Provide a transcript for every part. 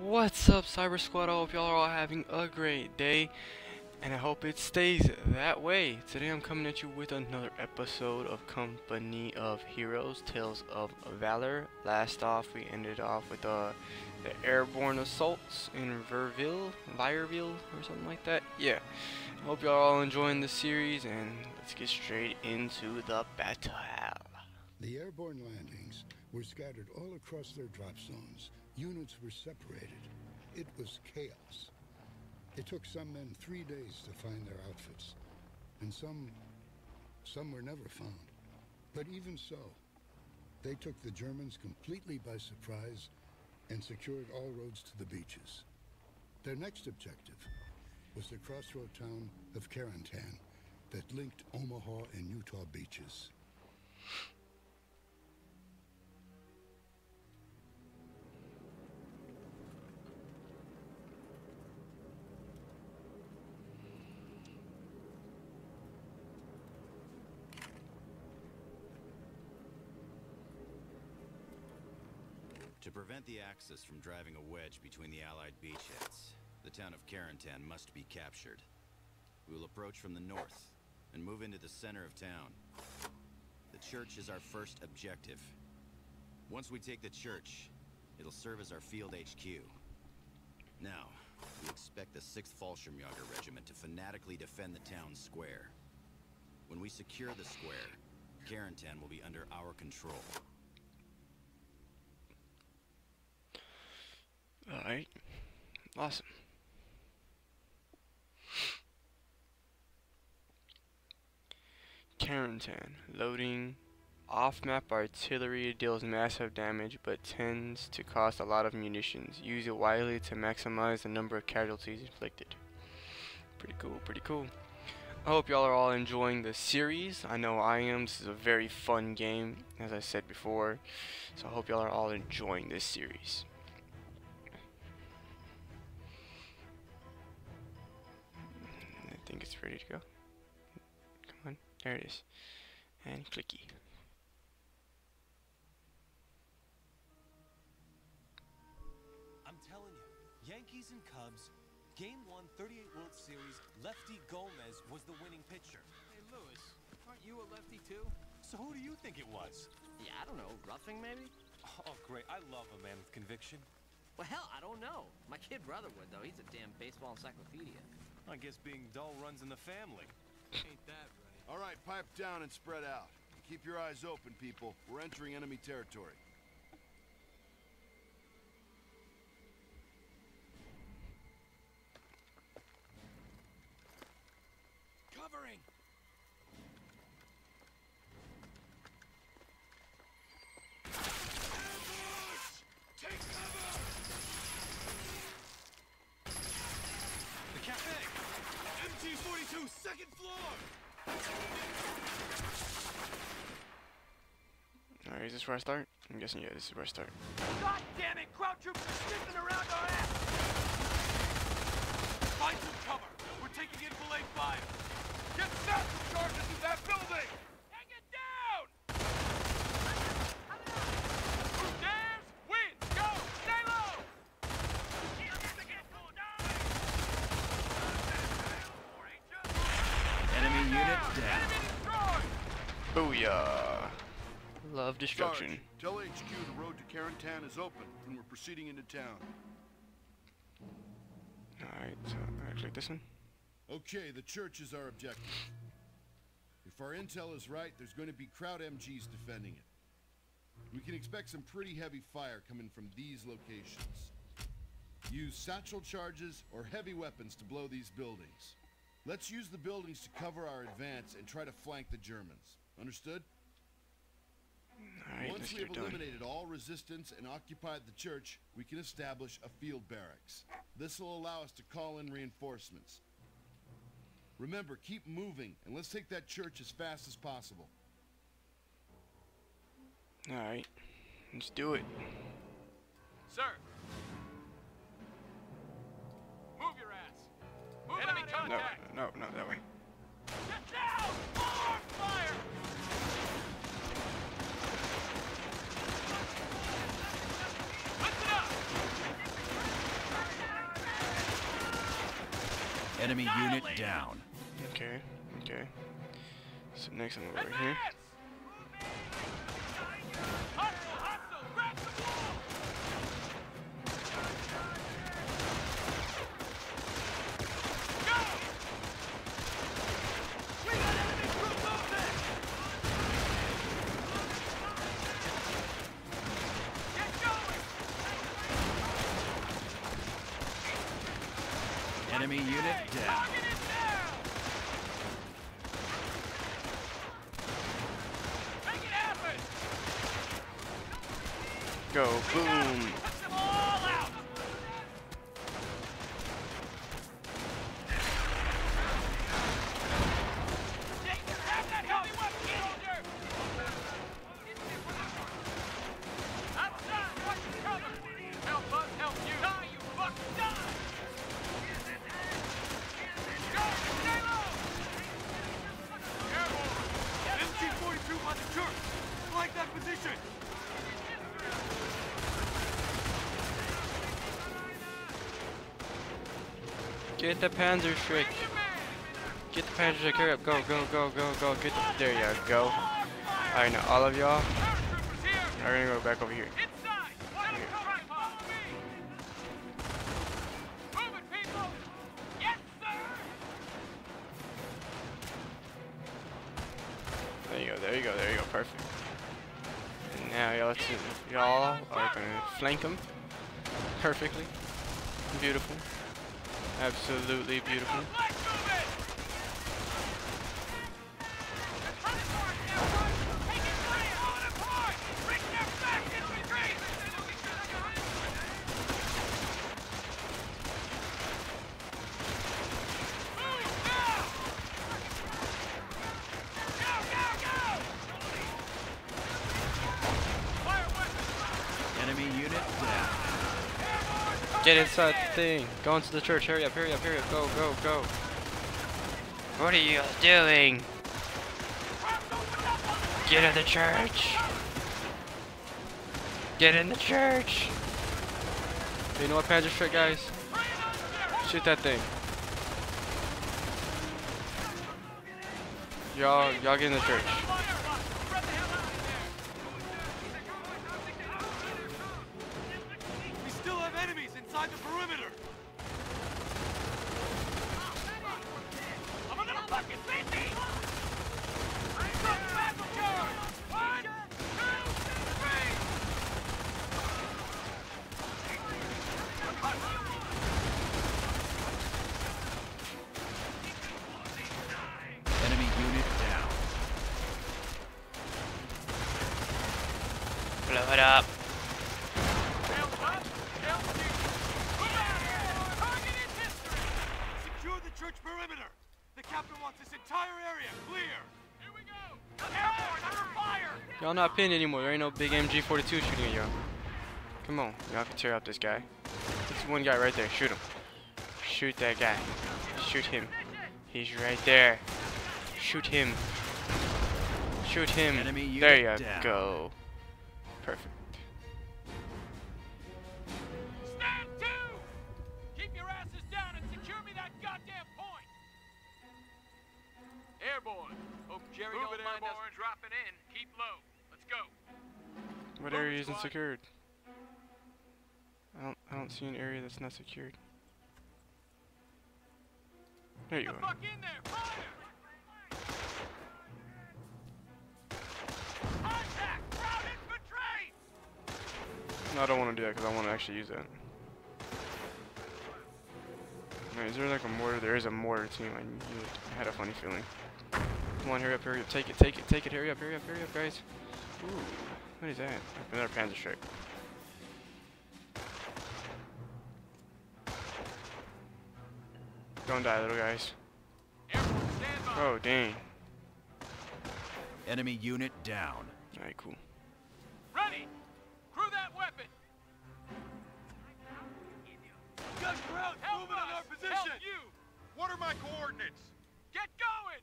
What's up, Cyber Squad? I hope y'all are all having a great day, and I hope it stays that way. Today I'm coming at you with another episode of Company of Heroes, Tales of Valor. Last off, we ended off with uh, the airborne assaults in Verville, Vireville, or something like that. Yeah, I hope y'all are all enjoying the series, and let's get straight into the battle. The airborne landings were scattered all across their drop zones. Units were separated. It was chaos. It took some men three days to find their outfits. And some... some were never found. But even so, they took the Germans completely by surprise and secured all roads to the beaches. Their next objective was the crossroad town of Carentan that linked Omaha and Utah beaches. Prevent the Axis from driving a wedge between the Allied beachheads, the town of Carentan must be captured. We will approach from the north and move into the center of town. The church is our first objective. Once we take the church, it'll serve as our field HQ. Now, we expect the 6th Fallschirmjäger Regiment to fanatically defend the town square. When we secure the square, Carentan will be under our control. Alright. Awesome. Carentan. Loading. Off-map artillery deals massive damage but tends to cost a lot of munitions. Use it wisely to maximize the number of casualties inflicted. Pretty cool, pretty cool. I hope y'all are all enjoying the series. I know I am. This is a very fun game, as I said before. So I hope y'all are all enjoying this series. Think it's ready to go. Come on, there it is. And clicky. I'm telling you, Yankees and Cubs, Game 1, 38 World Series, Lefty Gomez was the winning pitcher. Hey, Lewis, aren't you a lefty too? So who do you think it was? Yeah, I don't know. Ruffing, maybe? Oh, great. I love a man with conviction. Well, hell, I don't know. My kid brother would, though. He's a damn baseball encyclopedia. I guess being dull runs in the family. Ain't that right? All right, pipe down and spread out. Keep your eyes open, people. We're entering enemy territory. MG-42, second floor! Alright, is this where I start? I'm guessing, yeah, this is where I start. God damn it! Kraut troops are sniffing around our ass! Find some cover! We're taking enfilade fire! Get satchel charges in that building! Hang it down! Who dares wins! Go! Stay low! Enemy unit down. Enemy destroyed! Booyah! Love destruction. Sarge, tell HQ the road to Carentan is open and we're proceeding into town. Alright, so click this one. Okay, the church is our objective. If our intel is right, there's going to be Kraut MGs defending it. We can expect some pretty heavy fire coming from these locations. Use satchel charges or heavy weapons to blow these buildings. Let's use the buildings to cover our advance and try to flank the Germans. Understood? Alright, Once let's we have it done. eliminated all resistance and occupied the church, we can establish a field barracks. This will allow us to call in reinforcements. Remember, keep moving, and let's take that church as fast as possible. Alright, let's do it. Sir! Move your ass! Move Enemy No, contact! no, no, that way. Get down! More fire! Listen up! Enemy unit down. Okay, okay. So next I'm over here. Enemy down. Go, boom. MG-42 on the church! Flank that position! Get the Panzerschreck. Get the Panzerschreck. Hurry up. Go, go, go, go, go. Get the, there you go. Alright, now all of y'all are gonna go back over here. There you go, there you go, there you go, perfect. Now y'all are gonna flank them perfectly. Beautiful. Absolutely beautiful. Enemy unit down. Get inside the thing. Go into the church. Hurry up, hurry up, hurry up. Go, go, go. What are you doing? Get in the church. Get in the church. You know what, Panzer Strike, guys? Shoot that thing. Y'all, y'all get in the church. We still have enemies inside the perimeter! I'm gonna fucking beat me! One, two, three! Enemy unit down. Blow it up. Secure the church perimeter! The captain wants this entire area clear! Here we go! Airborne, under fire! Y'all not pinned anymore. There ain't no big MG42 shooting at y'all. Come on, y'all can tear up this guy. It's one guy right there. Shoot him. Shoot that guy. Shoot him. He's right there. Shoot him. Shoot him. Enemy there you down. go. Perfect. Stand to! Keep your asses down and secure me that goddamn point! Airborne. Hope Jerry Move don't it, mind us dropping in. Keep low. Let's go. What area isn't secured? I don't I don't see an area that's not secured. There you the are. No, I don't want to do that because I want to actually use that. Wait, is there like a mortar? There is a mortar team. I, knew it. I had a funny feeling. Come on, hurry up, hurry up. Take it, take it, take it. Hurry up, hurry up, hurry up, guys. Ooh, what is that? Another Panzer Strike. Don't die, little guys. Airborne, stand by. Oh, dang. Enemy unit down. Alright, cool. Gun crowd moving in our position! Help you! What are my coordinates? Get going!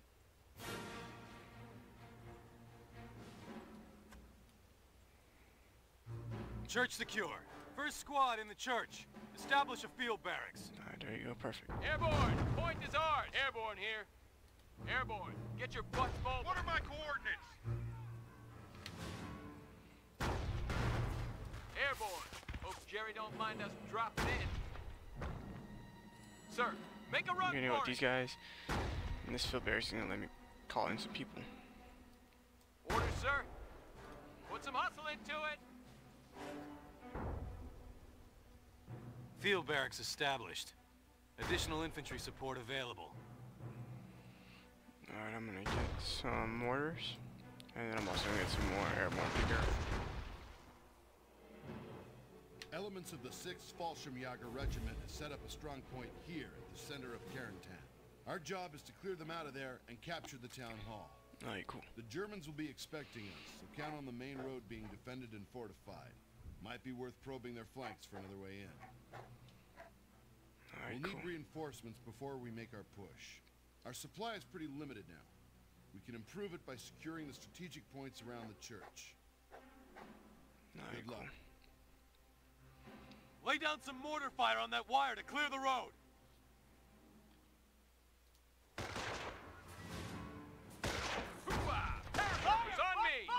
Church secure. First squad in the church. Establish a field barracks. Alright, there you go, perfect. Airborne, point is ours. Airborne here. Airborne, get your butts forward. What are my coordinates? Airborne, hope Jerry don't mind us dropping in. Sir, make a run I'm gonna go with these guys. And this field barracks is gonna let me call in some people. Orders, sir. Put some hustle into it. Field barracks established. Additional infantry support available. Alright, I'm gonna get some mortars. And then I'm also gonna get some more airborne people. Elements of the 6th Fallschirmjäger Regiment have set up a strong point here at the center of Carentan. Our job is to clear them out of there and capture the town hall. Alright, cool. The Germans will be expecting us, so count on the main road being defended and fortified. Might be worth probing their flanks for another way in. Alright, we'll cool. need reinforcements before we make our push. Our supply is pretty limited now. We can improve it by securing the strategic points around the church. Good cool. luck. Lay down some mortar fire on that wire to clear the road. Hoopah! Paratroopers on me!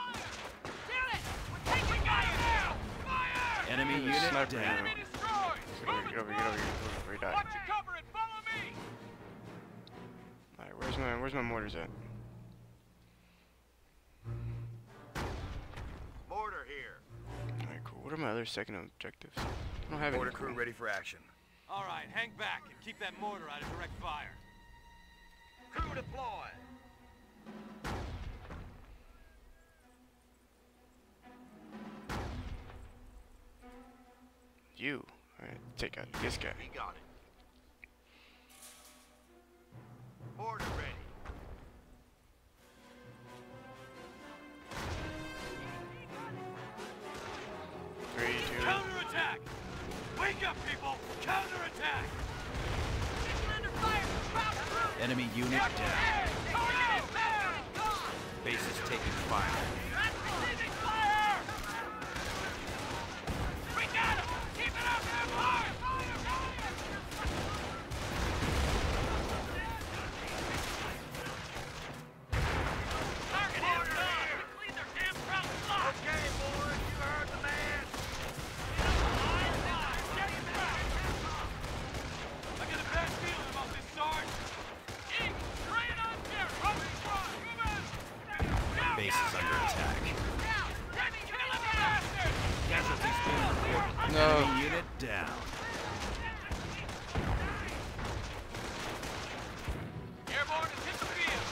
Enemy unit sniper down. Enemy destroyed! Get over here, get over here, get over here, before he dies. Watch your cover and follow me! Alright, where's my where's my mortars at? Mortar here. Alright, cool. What are my other second objectives? I don't have Mortar any. crew ready for action. All right, hang back and keep that mortar out of direct fire. Crew deploy. You. Alright, take out this guy. We got it. Mortar ready. Enemy unit down. Base is taking fire. Okay, boys, you heard the man. I got a bad feeling about this, Sarge. Base is under attack. Casualties being reported. No. Enemy unit down. Airborne has hit the field.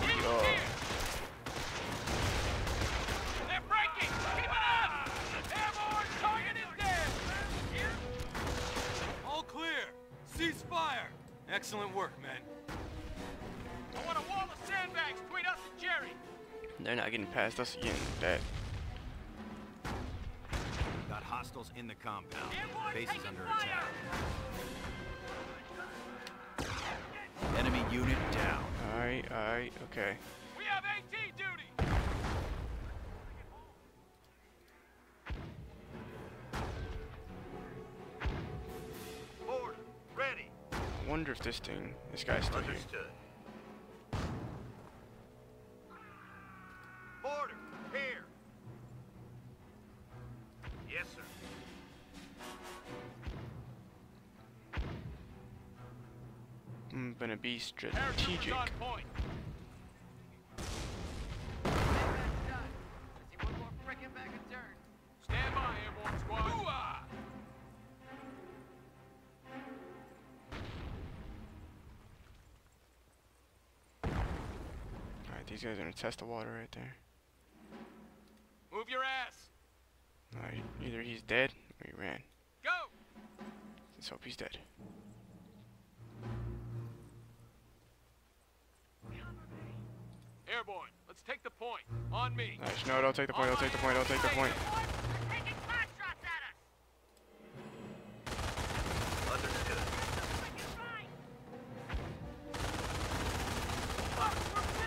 He's Yo. here. They're breaking. Keep it up. Airborne target is dead. All clear. Cease fire. Excellent work, men. I want a wall of sandbags between us and Jerry. They're not getting past us again. That. Got hostiles in the compound. Airborne Base is under fire. attack. Enemy unit down. Alright, alright, okay. We have AT duty. Mortar ready. I wonder if this thing, this guy's still here. Understood. Mortar gonna be strategic. Paratroopers on point. Stand by, Airborne Squad. Hoo-ah! Alright, these guys are gonna test the water right there. Move your ass. Alright, either he's dead or he ran. Go. Let's hope he's dead. Nice. No, don't take the point, don't take the point, don't take the point.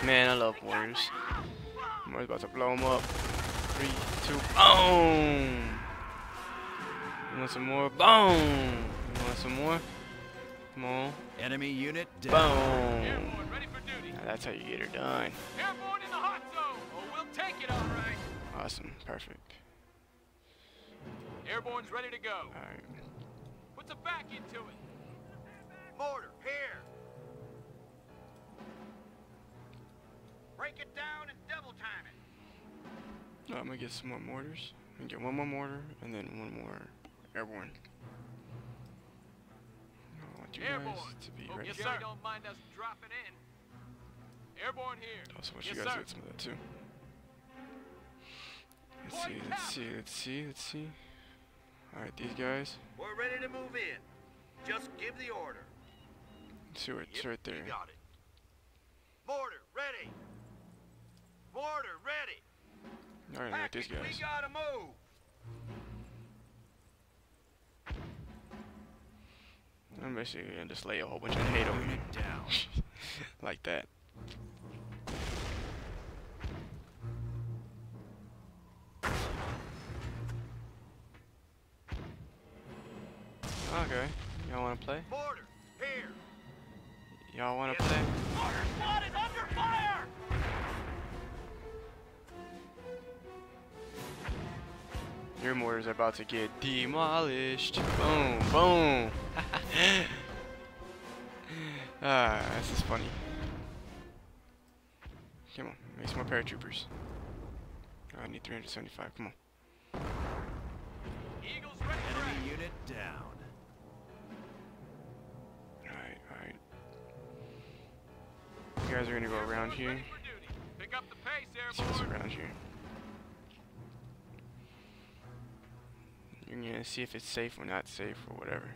Man, I love warriors. I'm about to blow him up. Three, two, boom! You want some more? Boom! You want some more? Come on. Enemy unit down. Boom! Airborne, ready for duty. Now that's how you get her done. Airborne Awesome. Perfect. Airborne's ready to go. Alright. Put some back into it. Mortar, here. Break it down and double time it. Oh, I'm gonna get some more mortars. I'm gonna get one more mortar and then one more airborne. I want you Airborne. guys to be Hope ready. Jerry don't mind us dropping in. Airborne here. Also want yes, you guys sir. to get some of that too. Let's see, let's see, let's see, let's see. Alright, these guys. We're ready to move in. Just give the order. Let's see where it's Yep, right there. Got it. Mortar, ready. Mortar, ready. Alright, these guys. we gotta move. I'm basically gonna just lay a whole bunch of hate over you. Down. like that. Play? Mortar, here. Y'all wanna Yes. play? Mortar squad is under fire. Your mortars are about to get demolished. Boom, boom. ah, this is funny. Come on, make some more paratroopers. Oh, I need 375. Come on. Eagles ready for Enemy unit down. Guys are gonna go around here. ready. Pick up the pace, See around here. You're gonna see if it's safe or not safe or whatever.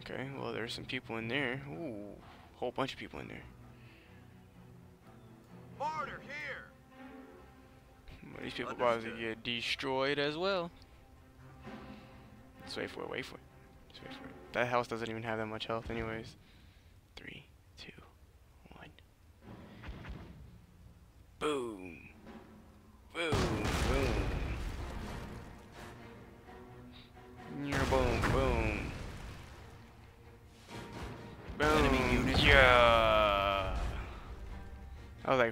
Okay, well there's some people in there. Ooh, whole bunch of people in there. Mortar, here. Well, these people about to get destroyed as well. Let's wait for it, wait for it. Let's wait for it. That house doesn't even have that much health anyways.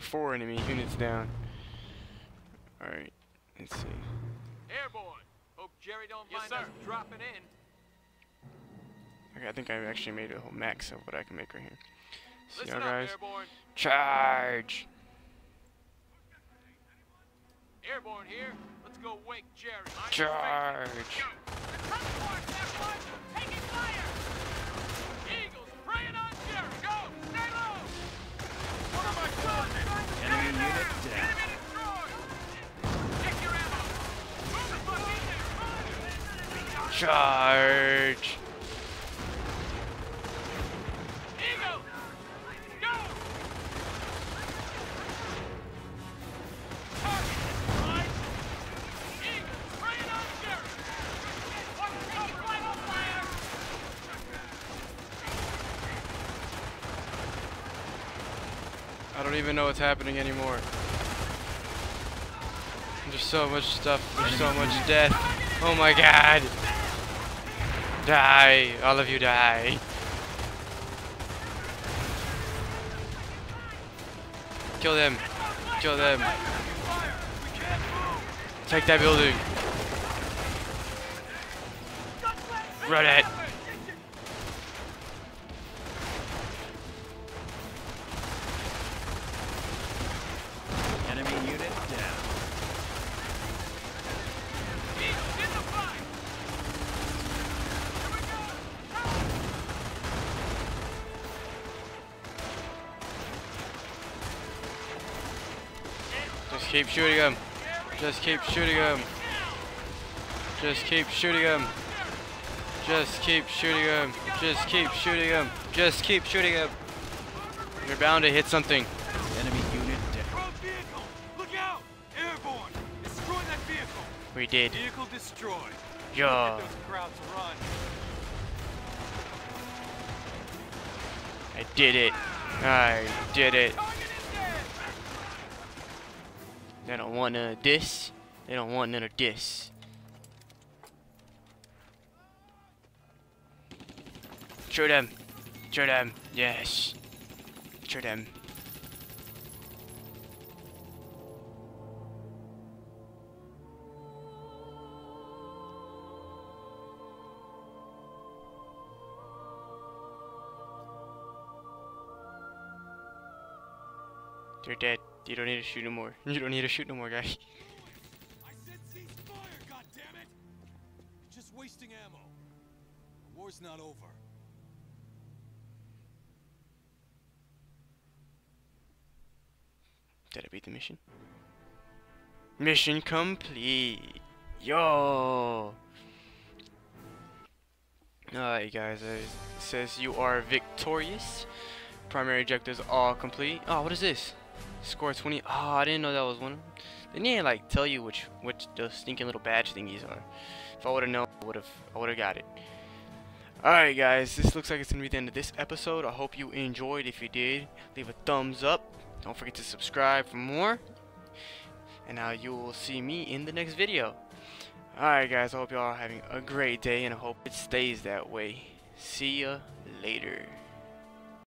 I four enemy units down. Alright, let's see. Airborne. Hope Jerry don't mind us dropping in. Okay, I think I've actually made a whole max of what I can make right here. See Listen y'all guys? Airborne. Charge! Airborne here. Let's go wake Jerry. Mind Charge! Charge! Go. Target. I don't even know what's happening anymore. There's so much stuff, there's so much death. Oh my god! Die! All of you die! Kill them! Kill them! Take that building! Run it! Just keep shooting them! Just keep shooting them! Just keep shooting them! Just keep shooting them! Just keep shooting them! Just keep shooting them! You're bound to hit something. Enemy unit down. Vehicle. Look out. Airborne. Destroy that vehicle. We did. Vehicle destroyed. Yeah. Those Krauts run. I did it. I did it. They don't want none of this. They don't want none of this. Shoot them. Shoot them. Yes. Shoot them. You don't need to shoot no more. You don't need to shoot no more, guy. I said cease fire, goddammit! You're just wasting ammo. The war's not over. Did I beat the mission? Mission complete. Yo. Alright guys, it says you are victorious. Primary objectives all complete. Oh, what is this? Score 20. Oh, I didn't know that was one. They need to like tell you which which those stinking little badge thingies are. If I would have known, I would have I would have got it. Alright guys, this looks like it's gonna be the end of this episode. I hope you enjoyed. If you did, leave a thumbs up. Don't forget to subscribe for more. And now you will see me in the next video. Alright guys, I hope y'all are having a great day and I hope it stays that way. See ya later.